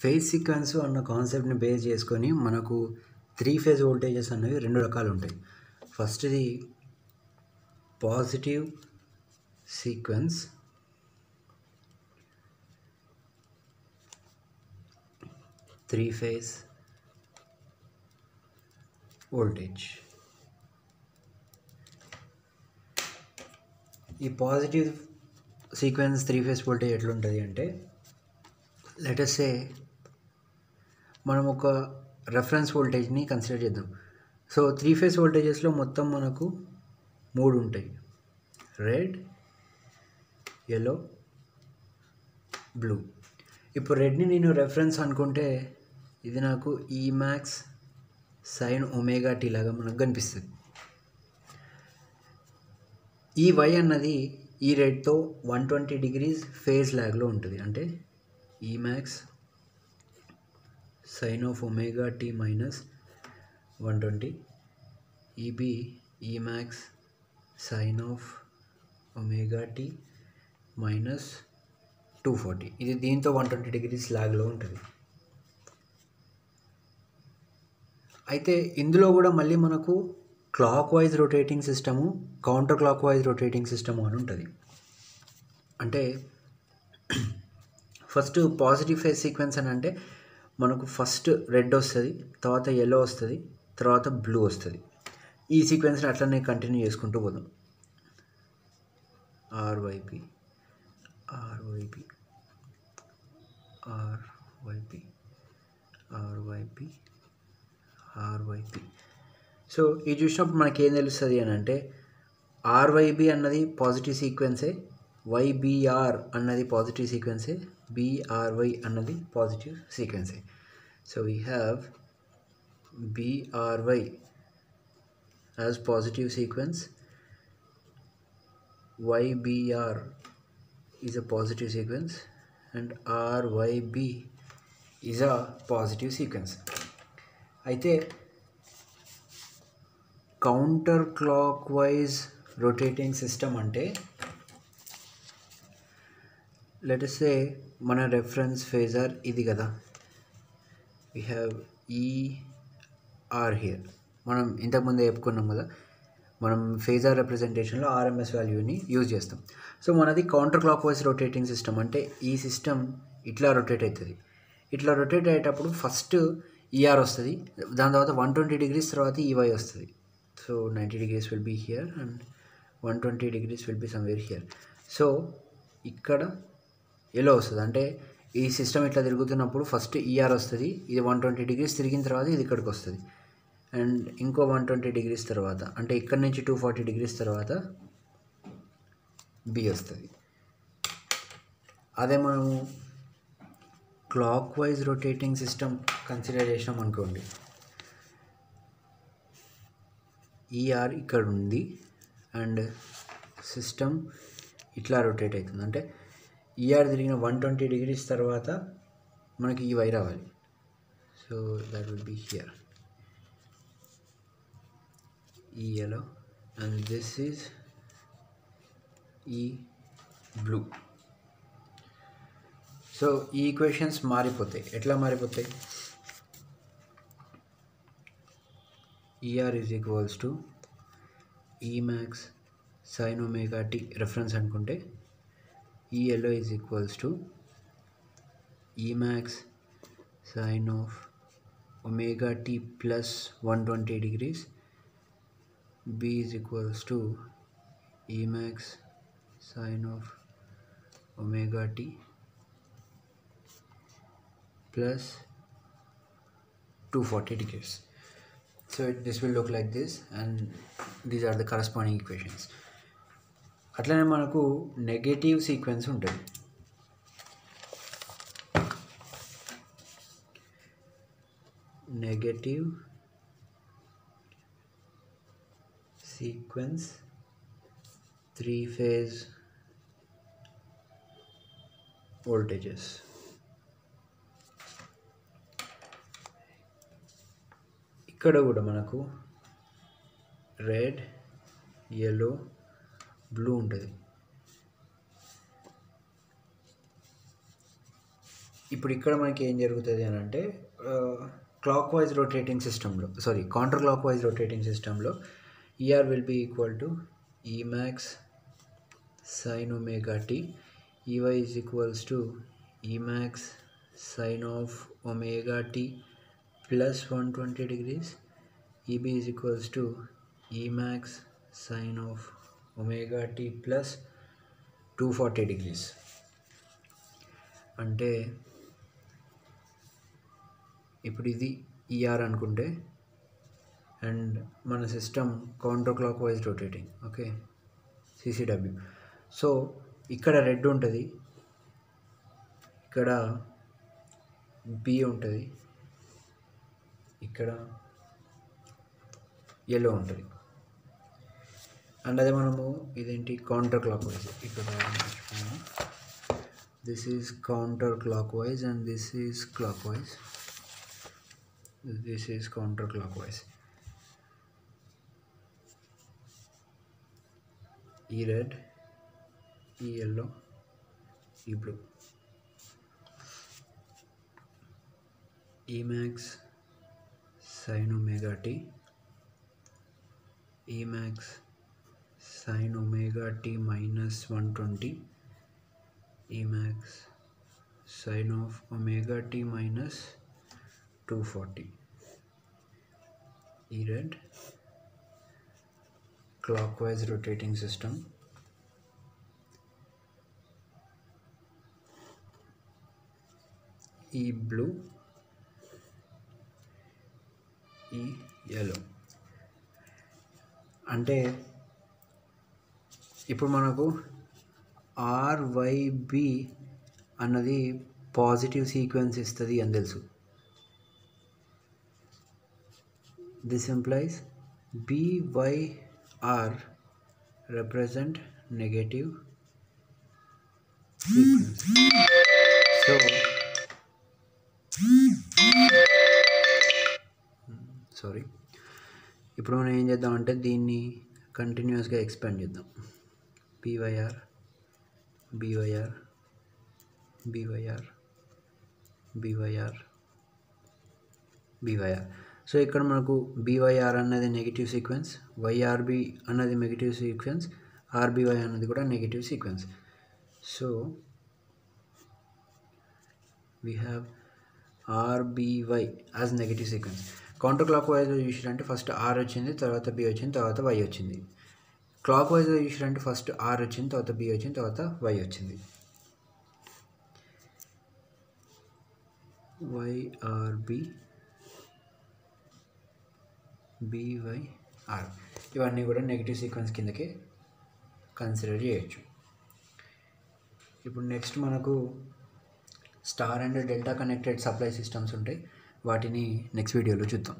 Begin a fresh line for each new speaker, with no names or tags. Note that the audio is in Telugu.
ఫేజ్ సీక్వెన్స్ అన్న కాన్సెప్ట్ని బేస్ చేసుకొని మనకు త్రీ ఫేజ్ వోల్టేజెస్ అనేవి రెండు రకాలు ఉంటాయి ఫస్ట్ది positive sequence three phase voltage. ఈ positive sequence three phase voltage ఎట్లుంటుంది అంటే లెటర్సే మనం ఒక రెఫరెన్స్ వోల్టేజ్ని కన్సిడర్ చేద్దాం. సో త్రీ ఫేజ్ వోల్టేజెస్లో మొత్తం మనకు మూడు ఉంటాయి రెడ్ ఎల్లో బ్లూ ఇప్పుడు రెడ్ని నేను రెఫరెన్స్ అనుకుంటే ఇది నాకు ఈ మ్యాక్స్ సైన్ ఒమేగా టీ లాగా మనకు కనిపిస్తుంది. ఈ వై అన్నది ఈ రెడ్తో వన్ ట్వంటీ డిగ్రీస్ ఫేజ్ ల్యాగ్లో ఉంటుంది. అంటే E max sine of omega t minus one twenty EB E max sine of omega t minus two forty ఇది దీంతో వన్ ట్వంటీ డిగ్రీస్ లాగ్లో ఉంటుంది. అయితే ఇందులో కూడా మళ్ళీ మనకు clockwise rotating system counterclockwise rotating system అని ఉంటుంది. అంటే ఫస్ట్ పాజిటివ్ ఫేజ్ సీక్వెన్స్ అని అంటే మనకు ఫస్ట్ రెడ్ వస్తుంది తర్వాత ఎల్లో వస్తుంది తర్వాత బ్లూ వస్తుంది. ఈ సీక్వెన్స్ని అట్లనే కంటిన్యూ చేసుకుంటూ పోదాం. ఆర్వైపి ఆర్వైపి ఆర్వైపి ఆర్వైపి ఆర్వైపి సో ఇది చూసినప్పుడు మనకి ఏం తెలుస్తుంది అని అంటే ఆర్వైబి అన్నది పాజిటివ్ సీక్వెన్సే వైబిఆర్ అన్నది పాజిటివ్ సీక్వెన్సే బిఆర్వై అన్నది positive సీక్వెన్సే so we have BRY as positive sequence YBR is a positive sequence and RYB is a positive sequence. అయితే counter clockwise rotating system అంటే let us say మన రెఫరెన్స్ ఫేజర్ ఇది కదా. వి హ్యావ్ ఈఆర్ హియర్ మనం ఇంతకుముందే చెప్పుకున్నాం కదా. మనం ఫేజర్ రిప్రజెంటేషన్లో ఆర్ఎంఎస్ వాల్యూని యూజ్ చేస్తాం. సో మనది counter clock wise rotating system అంటే ఈ సిస్టమ్ ఇట్లా రొటేట్ అవుతుంది ఇట్లా రొటేట్ అయ్యేటప్పుడు ఫస్ట్ ఈఆర్ వస్తుంది. దాని తర్వాత వన్ ట్వంటీ డిగ్రీస్ తర్వాత ఈవై వస్తుంది. So ninety degrees will be here and one twenty degrees will be somewhere here so ఇక్కడ ఎల్లో వస్తుంది. అంటే ఈ సిస్టమ్ ఇట్లా తిరుగుతున్నప్పుడు ఫస్ట్ ఈఆర్ వస్తుంది. ఇది వన్ ట్వంటీ డిగ్రీస్ తిరిగిన తర్వాత ఇది ఇక్కడికి వస్తుంది. అండ్ ఇంకో వన్ ట్వంటీ డిగ్రీస్ తర్వాత అంటే ఇక్కడ నుంచి టూ ఫార్టీ డిగ్రీస్ తర్వాత బి వస్తుంది. అదే మనము clock wise rotating system consider చేసినాం అనుకోండి. ఈఆర్ ఇక్కడ ఉంది. అండ్ సిస్టమ్ ఇట్లా రొటేట్ అవుతుంది. అంటే ఈఆర్ తిరిగిన వన్ ట్వంటీ డిగ్రీస్ తర్వాత మనకి ఈ వై రావాలి. So that will be here E yellow. And this is E blue so ఈ ఈక్వేషన్స్ మారిపోతాయి. ఎట్లా మారిపోతాయి? E R is equals to E max sine omega T reference అనుకుంటే ELO is equals to Emax sine of omega t plus 120 degrees. B is equals to Emax sine of omega t plus 240 degrees. So this will look like this and these are the corresponding equations. అట్లనే మనకు నెగటివ్ సీక్వెన్స్ ఉంటుంది. Negative sequence three phase voltages ఇక్కడ కూడా మనకు రెడ్ ఎల్లో బ్లూ ఉంటుంది. ఇప్పుడు ఇక్కడ మనకి ఏం జరుగుతుంది అని అంటే క్లాక్ వైజ్ రొటేటింగ్ సిస్టంలో sorry counter clock wise rotating సిస్టంలో E R will be equal to E max sine omega T E Y is equals to E max sine of omega T plus one twenty degrees E B is equals to E max sine of omega T plus two forty degrees. అంటే ఇప్పుడు ఇది ఈఆర్ అనుకుంటే అండ్ మన system counterclockwise rotating okay C C W so ఇక్కడ రెడ్ ఉంటుంది ఇక్కడ బి ఉంటుంది ఇక్కడ ఎల్లో ఉంటుంది. అండ్ అదే మనము ఇదేంటి కౌంటర్ క్లాక్ వైజ్ ఇక్కడ this is counterclockwise and this is clockwise this is counterclockwise E red E yellow E blue E max sine omega T E max sine omega T minus one twenty E max sine of omega T minus two forty E red clockwise rotating system E blue E yellow అంటే ఇప్పుడు మనకు ఆర్వైబి అన్నది పాజిటివ్ సీక్వెన్స్ ఇస్తుంది అని తెలుసు. This implies B Y R represent negative frequency. So, sorry ఇప్పుడు మనం ఏం చేద్దామంటే దీన్ని కంటిన్యూస్గా ఎక్స్పాండ్ చేద్దాం. బీవైఆర్ బీవైఆర్ బీవైఆర్ బీవైఆర్ బీవైఆర్. సో ఇక్కడ మనకు బీవైఆర్ అన్నది నెగిటివ్ సీక్వెన్స్ వైఆర్బి అన్నది నెగిటివ్ సీక్వెన్స్ ఆర్బీవై అన్నది కూడా negative sequence so we have RBY as negative sequence counter clock వైజ్లో చూసిరంటే ఫస్ట్ ఆర్ వచ్చింది తర్వాత బి వచ్చింది తర్వాత వై వచ్చింది. క్లాక్ వైజ్లో చూసిరంటే ఫస్ట్ ఆర్ వచ్చింది తర్వాత బి వచ్చింది తర్వాత వై వచ్చింది. వైఆర్బి బీవైఆర్ ఇవన్నీ కూడా నెగిటివ్ సీక్వెన్స్ కిందకి కన్సిడర్ చేయొచ్చు. ఇప్పుడు నెక్స్ట్ మనకు star and delta connected supply systems ఉంటాయి. వాటిని నెక్స్ట్ వీడియోలో చూద్దాం.